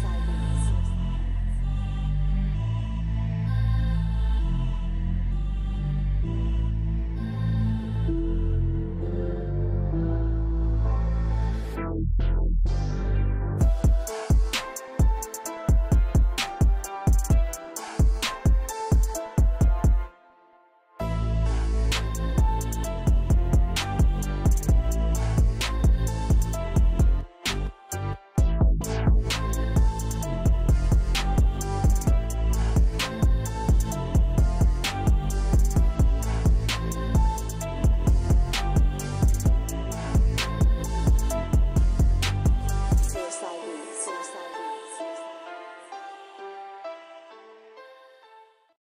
sabi.